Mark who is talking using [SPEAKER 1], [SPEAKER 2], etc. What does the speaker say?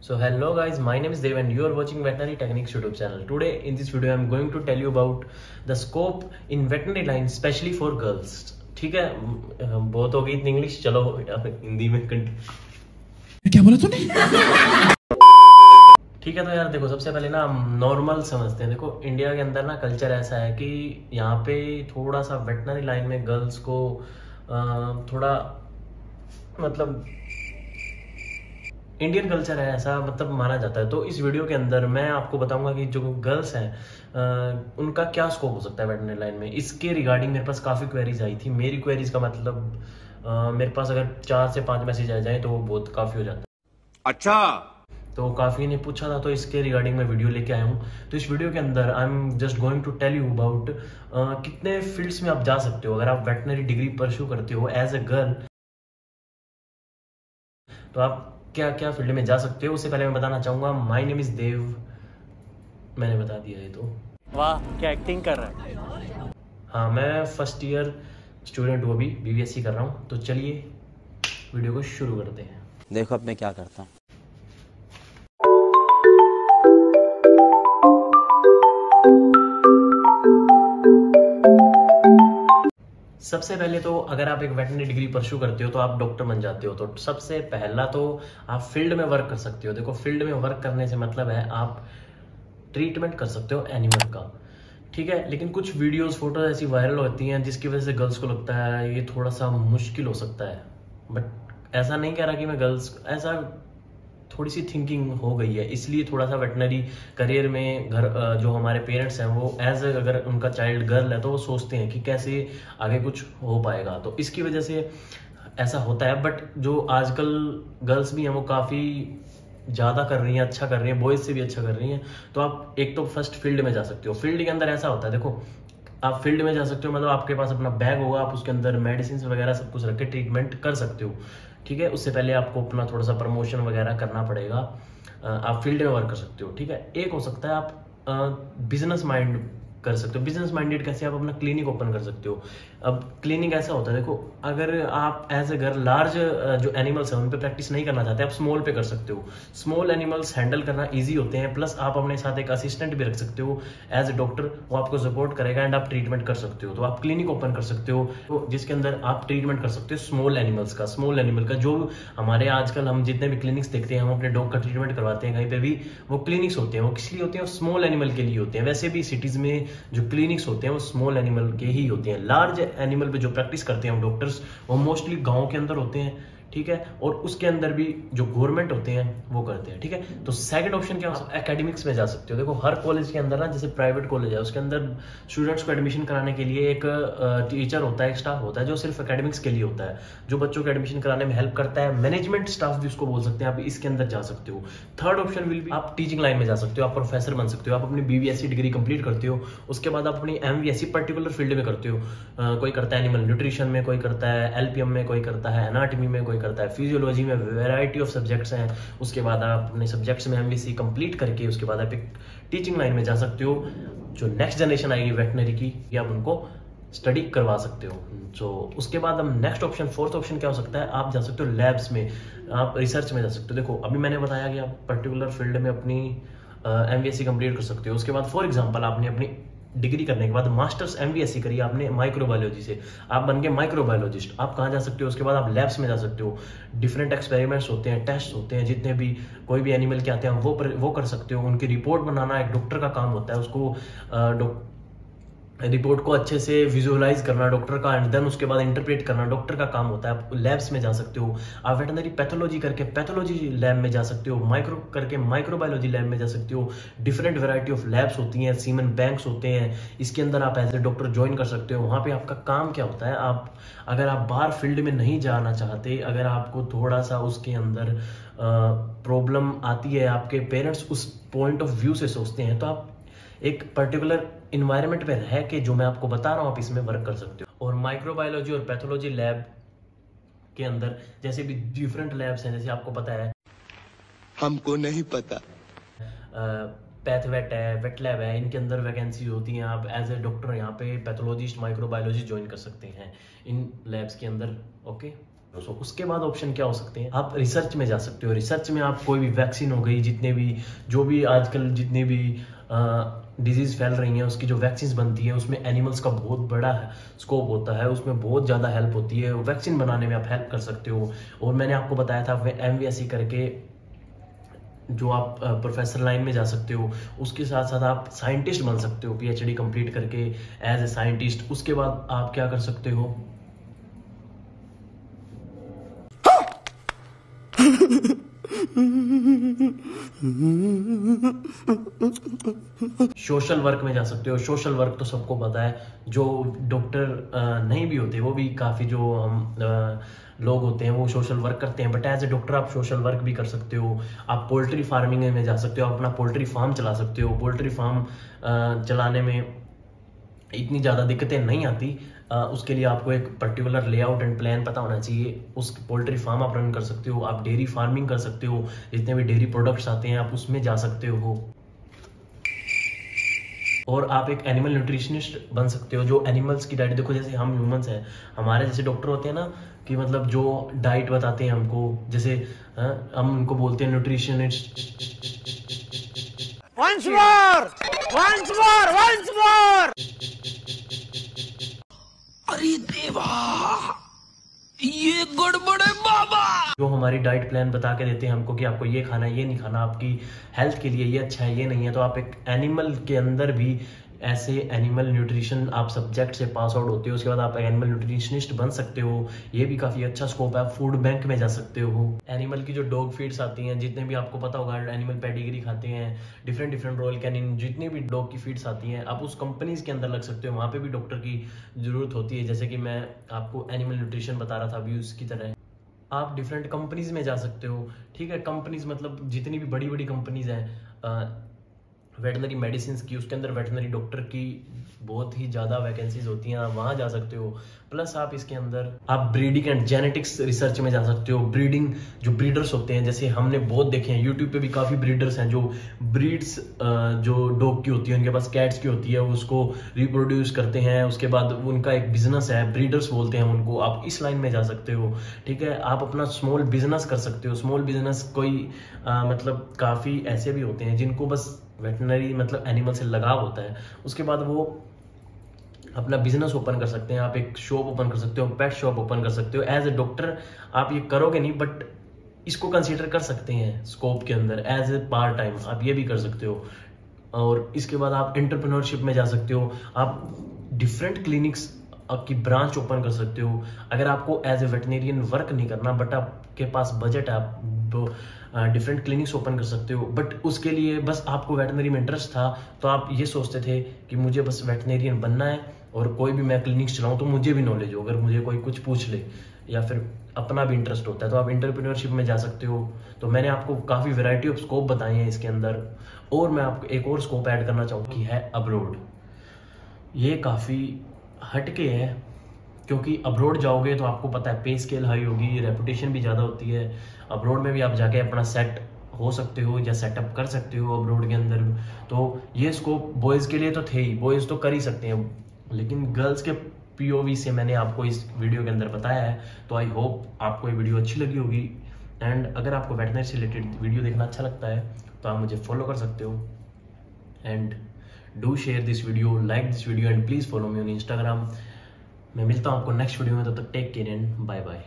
[SPEAKER 1] So hello guys, my name is Dev and you are watching Veterinary Techniques YouTube channel. Today in this video I am going to tell you about the scope in veterinary line especially for girls. ठीक है बहुत हो गई इतनी English चलो हिंदी में
[SPEAKER 2] क्या बोला तूने
[SPEAKER 1] ठीक है तो यार देखो सबसे पहले ना हम नॉर्मल समझते हैं देखो इंडिया के अंदर ना कल्चर ऐसा है कि यहाँ पे थोड़ा सा वेटनरी लाइन में गर्ल्स को अ, थोड़ा मतलब इंडियन कल्चर है ऐसा मतलब माना जाता है। तो इस वीडियो के अंदर मैं आपको बताऊँगा कि जो गर्ल्स हैं उनका क्या स्कोप हो सकता है वेटनरी लाइन में? इसके रिगार्डिंग मेरे पास काफ़ी क्वेरीज आई थी। मेरी क्वेरीज का मतलब अ, मेरे पास अगर चार से पाँच मैसेज आ जाए तो वो बहुत काफ़ी हो जाता है।
[SPEAKER 3] अच्छा।
[SPEAKER 1] तो काफ़ी ने पूछा था तो इसके रिगार्डिंग मैं वीडियो लेके आया हूँ। तो इस वीडियो के अंदर I am just going to tell you about कितने फील्ड्स में आप जा सकते हो। अगर आप वेटनरी डिग्री परस्यू करते हो एज अ गर्ल तो आप क्या क्या फ़ील्ड में जा सकते हो? उससे पहले मैं बताना चाहूँगा माई नेम इज़ देव मैंने बता दिया ये तो।
[SPEAKER 4] वाह क्या एक्टिंग कर रहा है?
[SPEAKER 1] हाँ मैं फ़र्स्ट ईयर स्टूडेंट हूँ अभी बीबीएससी कर रहा हूँ। तो चलिए वीडियो को शुरू करते हैं।
[SPEAKER 5] देखो अब मैं क्या करता हूँ।
[SPEAKER 1] सबसे पहले तो अगर आप एक वेटनरी डिग्री परस्यू करते हो तो आप डॉक्टर बन जाते हो। तो सबसे पहला तो आप फ़ील्ड में वर्क कर सकते हो। देखो फ़ील्ड में वर्क करने से मतलब है आप ट्रीटमेंट कर सकते हो एनिमल का। ठीक है? लेकिन कुछ वीडियोस फ़ोटोज़ ऐसी वायरल होती हैं जिसकी वजह से गर्ल्स को लगता है ये थोड़ा सा मुश्किल हो सकता है। बट ऐसा नहीं कह रहा कि मैं गर्ल्स ऐसा थोड़ी सी थिंकिंग हो गई है। इसलिए थोड़ा सा वेटनरी करियर में घर जो हमारे पेरेंट्स हैं, वो एज अगर उनका चाइल्ड गर्ल है तो वो सोचते हैं कि कैसे आगे कुछ हो पाएगा। तो इसकी वजह से ऐसा होता है। बट जो आजकल गर्ल्स भी हैं, वो काफ़ी ज़्यादा कर रही हैं अच्छा कर रही हैं बॉयज़ से भी अच्छा कर रही हैं। तो आप एक तो फ़र्स्ट फ़ील्ड में जा सकते हो। फ़ील्ड के अंदर ऐसा होता है। देखो, आप फ़ील्ड में जा सकते हो मतलब आपके पास अपना बैग होगा, आप उसके अंदर मेडिसिन वगैरह सब कुछ रख के ट्रीटमेंट कर सकते हो। ठीक है? उससे पहले आपको अपना थोड़ा सा प्रमोशन वगैरह करना पड़ेगा। आप फ़ील्ड में वर्क कर सकते हो, ठीक है? एक हो सकता है आप बिज़नेस माइंड कर सकते हो। बिज़नेस माइंडेड कैसे आप अपना क्लिनिक ओपन कर सकते हो? अब क्लिनिक ऐसा होता है, देखो, अगर आप एज ए घर लार्ज जो एनिमल्स हैं, उन पे प्रैक्टिस नहीं करना चाहते, आप स्मॉल पे कर सकते हो। स्मॉल एनिमल्स हैंडल करना इजी होते हैं प्लस आप अपने साथ एक असिस्टेंट भी रख सकते हो एज ए डॉक्टर वो आपको सपोर्ट करेगा एंड आप ट्रीटमेंट कर सकते हो। तो आप क्लिनिक ओपन कर सकते हो तो जिसके अंदर आप ट्रीटमेंट कर सकते हो स्मॉल एनिमल्स का स्मॉल एनिमल का, जो हमारे आजकल हम जितने भी क्लिनिक्स देखते हैं, हम अपने डॉग का ट्रीटमेंट करवाते हैं, कहीं पे भी, वो क्लिनिक्स होते हैं, वो किस लिए होते हैं? स्मॉल एनिमल के लिए होते हैं। वैसे भी सिटीज़ में जो क्लिनिक्स होते हैं, वो स्मॉल एनिमल के ही होते हैं। लार्ज एनिमल पे जो प्रैक्टिस करते हैं डॉक्टर्स वो मोस्टली गाँव के अंदर होते हैं। ठीक है? और उसके अंदर भी जो गवर्नमेंट होते हैं, वो करते हैं, ठीक है? तो सेकंड ऑप्शन क्या हो? एकेडमिक्स में जा सकते हो। देखो, हर कॉलेज के अंदर ना, जैसे प्राइवेट कॉलेज है, उसके अंदर स्टूडेंट्स को एडमिशन कराने के लिए एक टीचर होता है, एक स्टाफ होता है, जो सिर्फ़ एकेडमिक्स के लिए होता है। जो बच्चों को एडमिशन कराने में हेल्प करता है मैनेजमेंट स्टाफ भी उसको बोल सकते हैं, आप इसके अंदर जा सकते हो। थर्ड ऑप्शन विल भी आप टीचिंग लाइन में जा सकते हो, आप प्रोफेसर बन सकते हो, आप अपनी बीबीएससी डिग्री कंप्लीट करते हो, उसके बाद आप अपनी एमवीएससी पर्टिकुलर फ़ील्ड में करते हो। कोई करता है एनिमल न्यूट्रिशन में, कोई करता है एलपीएम में, कोई करता है एनाटमी में, कोई करता है। फिजियोलॉजी में वैरायटी ऑफ़ सब्जेक्ट्स हैं। उसके बाद आप अपने सब्जेक्ट्स में एमवीसी कंप्लीट करके उसके बाद आप एक टीचिंग लाइन में जा सकते हो, जो नेक्स्ट जनरेशन आएगी वेटनरी की, या आप उनको स्टडी करवा सकते हो। तो उसके बाद हम नेक्स्ट ऑप्शन फोर्थ ऑप्शन क्या हो सकता है? आप जा सकते हो लैब्स में। आप रिसर्च में जा सकते हो। देखो, अभी मैंने बताया कि आप पर्टिकुलर फ़ील्ड में अपनी एम बी कंप्लीट कर सकते हो। उसके बाद फॉर एग्ज़ाम्पल आपने अपनी डिग्री करने के बाद मास्टर्स एम करी आपने माइक्रोबायोलॉजी से। आप बन गए माइक्रोबायोलॉजिस्ट आप कहाँ जा सकते हो? उसके बाद आप लैब्स में जा सकते हो। डिफरेंट एक्सपेरिमेंट्स होते हैं टेस्ट होते हैं जितने भी कोई भी एनिमल के आते हैं वो पर, वो कर सकते हो। उनकी रिपोर्ट बनाना एक डॉक्टर का काम होता है। उसको रिपोर्ट को अच्छे से विजुअलाइज करना, डॉक्टर का एंड देन उसके बाद इंटरप्रेट करना, डॉक्टर का काम होता है। आप लैब्स में जा सकते हो, आप वेटनरी पैथोलॉजी करके पैथोलॉजी लैब में जा सकते हो माइक्रो करके माइक्रोबायोलॉजी लैब में जा सकते हो। डिफरेंट वैरायटी ऑफ़ लैब्स होती हैं सीमन बैंक्स होते हैं। इसके अंदर आप एज ए डॉक्टर ज्वाइन कर सकते हो। वहाँ पर आपका काम क्या होता है? आप, अगर आप बाहर फ़ील्ड में नहीं जाना चाहते, अगर आपको थोड़ा सा उसके अंदर प्रॉब्लम आती है, आपके पेरेंट्स उस पॉइंट ऑफ़ व्यू से सोचते हैं तो आप एक पर्टिकुलर इन्वायरमेंट पे रह के जो मैं आपको बता रहा हूँ आप इसमें वर्क कर सकते हो। और माइक्रोबायोलॉजी और पैथोलॉजी लैब के अंदर जैसे भी डिफरेंट लैब्स हैं जैसे आपको पता है।
[SPEAKER 3] हमको नहीं पता।
[SPEAKER 1] पैथ वेट है वेट लैब है इनके अंदर वैकेंसी होती हैं। आप एज ए डॉक्टर यहाँ पे पैथोलॉजिस्ट माइक्रोबायोलॉजी ज्वाइन कर सकते हैं इन लैब्स के अंदर ओके सो उसके बाद ऑप्शन क्या हो सकते हैं? आप रिसर्च में जा सकते हो। रिसर्च में आप कोई भी वैक्सीन हो गई जितने भी जो भी आजकल जितने भी डिज़ीज़ फैल रही हैं, उसकी जो वैक्सीन बनती है, उसमें एनिमल्स का बहुत बड़ा स्कोप होता है, उसमें बहुत ज़्यादा हेल्प होती है। वैक्सीन बनाने में आप हेल्प कर सकते हो। और मैंने आपको बताया था एम करके जो आप प्रोफेसर लाइन में जा सकते हो, उसके साथ साथ आप साइंटिस्ट बन सकते हो पीएचडी कंप्लीट करके एज ए साइंटिस्ट उसके बाद आप क्या कर सकते हो? सोशल वर्क में जा सकते हो। सोशल वर्क तो सबको पता है। जो डॉक्टर नहीं भी होते, वो भी काफ़ी जो हम लोग होते हैं, वो सोशल वर्क करते हैं। बट एज ए डॉक्टर आप सोशल वर्क भी कर सकते हो। आप पोल्ट्री फ़ार्मिंग में जा सकते हो। अपना पोल्ट्री फार्म चला सकते हो। पोल्ट्री फार्म चलाने में इतनी ज़्यादा दिक्कतें नहीं आती आ, उसके लिए आपको एक पर्टिकुलर लेआउट एंड प्लान पता होना चाहिए। उस पोल्ट्री फार्म आप रन कर सकते हो आप डेयरी फ़ार्मिंग कर सकते हो जितने भी डेयरी प्रोडक्ट्स आते हैं आप उसमें जा सकते हो। और आप एक एनिमल न्यूट्रिशनिस्ट बन सकते हो जो एनिमल्स की डाइट देखो जैसे हम ह्यूमंस हैं हमारे जैसे डॉक्टर होते हैं ना कि मतलब जो डाइट बताते हैं हमको जैसे हम उनको बोलते हैं न्यूट्रिशनिस्ट
[SPEAKER 3] अरे देवा, ये गड़बड़े बाबा।
[SPEAKER 1] जो हमारी डाइट प्लान बता के देते हैं हमको कि आपको ये खाना है, ये नहीं खाना, आपकी हेल्थ के लिए ये अच्छा है, ये नहीं है तो आप एक एनिमल के अंदर भी ऐसे एनिमल न्यूट्रिशन आप सब्जेक्ट से पास आउट होते हो, उसके बाद आप एनिमल न्यूट्रिशनिस्ट बन सकते हो, ये भी काफ़ी अच्छा स्कोप है फ़ूड बैंक में जा सकते हो। एनिमल की जो डॉग फीड्स आती हैं, जितने भी आपको पता होगा एनिमल पेडिग्री खाते हैं डिफरेंट डिफरेंट रोयल कैनिन जितनी भी डॉग की फीड्स आती हैं, आप उस कंपनीज़ के अंदर लग सकते हो, वहाँ पर भी डॉक्टर की ज़रूरत होती है। जैसे कि मैं आपको एनिमल न्यूट्रिशन बता रहा था अभी उसकी तरह। आप डिफरेंट कंपनीज़ में जा सकते हो, ठीक है? कंपनीज़ मतलब जितनी भी बड़ी बड़ी कंपनीज़ हैं वेटनरी मेडिसिन की उसके अंदर वेटनरी डॉक्टर की बहुत ही ज़्यादा वैकेंसीज होती हैं आप वहाँ जा सकते हो। प्लस आप इसके अंदर आप ब्रीडिंग एंड जेनेटिक्स रिसर्च में जा सकते हो। ब्रीडिंग जो ब्रीडर्स होते हैं जैसे हमने बहुत देखे हैं यूट्यूब पे भी काफ़ी ब्रीडर्स हैं जो ब्रीड्स जो डॉग की होती है उनके पास कैट्स की होती है उसको रिप्रोड्यूस करते हैं उसके बाद उनका एक बिज़नेस है ब्रीडर्स बोलते हैं उनको आप इस लाइन में जा सकते हो। ठीक है? आप अपना स्मॉल बिज़नेस कर सकते हो। स्मॉल बिज़नेस कोई आ, मतलब काफ़ी ऐसे भी होते हैं जिनको बस वेटनरी मतलब एनिमल से लगाव होता है। उसके बाद वो अपना बिज़नेस ओपन कर सकते हैं, आप एक शॉप ओपन कर सकते हो पेट शॉप ओपन कर सकते हो। एज ए डॉक्टर आप ये करोगे नहीं बट इसको कंसीडर कर सकते हैं स्कोप के अंदर एज ए पार्ट टाइम आप ये भी कर सकते हो। और इसके बाद आप एंटरप्रेन्योरशिप में जा सकते हो। आप डिफरेंट क्लिनिक्स आपकी ब्रांच ओपन कर सकते हो। अगर आपको एज ए वेटनेरियन वर्क नहीं करना बट आपके पास बजट है, आप डिफरेंट क्लिनिक्स ओपन कर सकते हो। बट उसके लिए बस आपको वेटनरी में इंटरेस्ट था तो आप ये सोचते थे कि मुझे बस वेटनेरियन बनना है और कोई भी मैं क्लिनिक्स चलाऊँ तो मुझे भी नॉलेज हो, अगर मुझे कोई कुछ पूछ ले या फिर अपना भी इंटरेस्ट होता है तो आप इंटरप्रीनियरशिप में जा सकते हो। तो मैंने आपको काफ़ी वेराइटी ऑफ़ स्कोप बताए हैं इसके अंदर। और मैं आपको एक और स्कोप ऐड करना चाहूँ कि है अब्रोड ये काफ़ी हटके है क्योंकि अब्रोड जाओगे तो आपको पता है पे स्केल हाई होगी रेपुटेशन भी ज़्यादा होती है। अब्रोड में भी आप जाके अपना सेट हो सकते हो या सेटअप कर सकते हो अब्रोड के अंदर। तो ये स्कोप बॉयज़ के लिए तो थे ही बॉयज़ तो कर ही सकते हैं। लेकिन गर्ल्स के पीओवी से मैंने आपको इस वीडियो के अंदर बताया है तो आई होप आपको ये वीडियो अच्छी लगी होगी। एंड अगर आपको वेटनरी से रिलेटेड वीडियो देखना अच्छा लगता है तो आप मुझे फॉलो कर सकते हो। And do share this video like this video and please follow me on Instagram मैं मिलता हूँ आपको नेक्स्ट वीडियो में, तब तो तक take care and bye bye